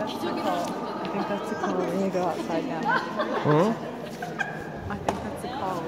that's too call. I think that's a call need to go outside now. Huh? I think that's a call.